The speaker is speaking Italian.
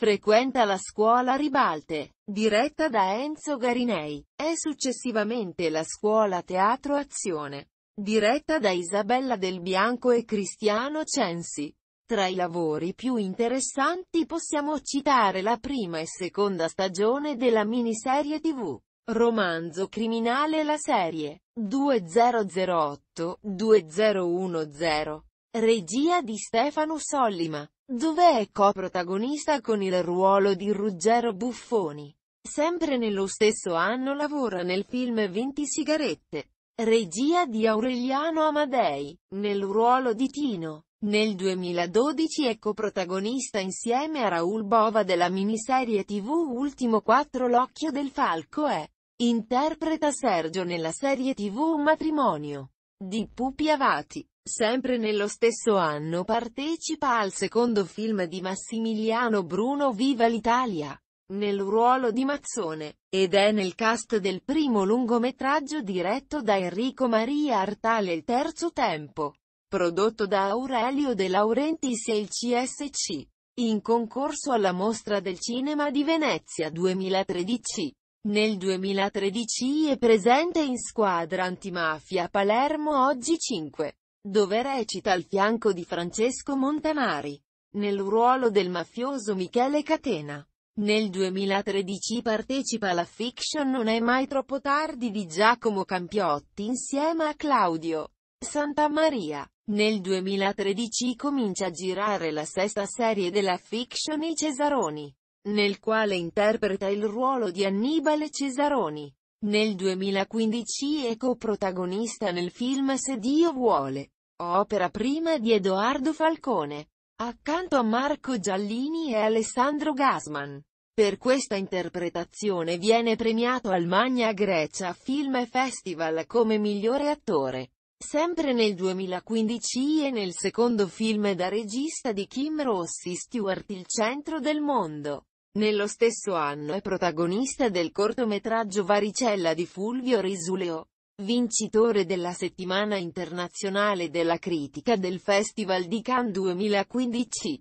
Frequenta la scuola Ribalte, diretta da Enzo Garinei, e successivamente la scuola Teatro Azione, diretta da Isabella Del Bianco e Cristiano Censi. Tra i lavori più interessanti possiamo citare la prima e seconda stagione della miniserie tv. Romanzo criminale La serie 2008-2010. Regia di Stefano Sollima, dove è coprotagonista con il ruolo di Ruggero Buffoni. Sempre nello stesso anno lavora nel film 20 sigarette. Regia di Aureliano Amadei, nel ruolo di Tino. Nel 2012 è coprotagonista insieme a Raul Bova della miniserie tv Ultimo 4 L'occhio del falco e interpreta Sergio nella serie tv matrimonio di Pupi Avati. Sempre nello stesso anno partecipa al secondo film di Massimiliano Bruno Viva l'Italia, nel ruolo di Mazzone, ed è nel cast del primo lungometraggio diretto da Enrico Maria Artale Il terzo tempo, prodotto da Aurelio De Laurentiis e il CSC, in concorso alla Mostra del Cinema di Venezia 2013. Nel 2013 è presente in Squadra Antimafia Palermo Oggi 5 dove recita al fianco di Francesco Montanari, nel ruolo del mafioso Michele Catena. Nel 2013 partecipa alla fiction Non è mai troppo tardi di Giacomo Campiotti insieme a Claudio Santamaria. Nel 2013 comincia a girare la sesta serie della fiction I Cesaroni, nel quale interpreta il ruolo di Annibale Cesaroni. Nel 2015 è coprotagonista nel film Se Dio vuole, opera prima di Edoardo Falcone, accanto a Marco Giallini e Alessandro Gasman. Per questa interpretazione viene premiato al Magna Grecia Film Festival come migliore attore. Sempre nel 2015 e nel secondo film da regista di Kim Rossi Stewart Il centro del mondo. Nello stesso anno è protagonista del cortometraggio Varicella di Fulvio Risuleo vincitore della settimana internazionale della critica del Festival di Cannes 2015.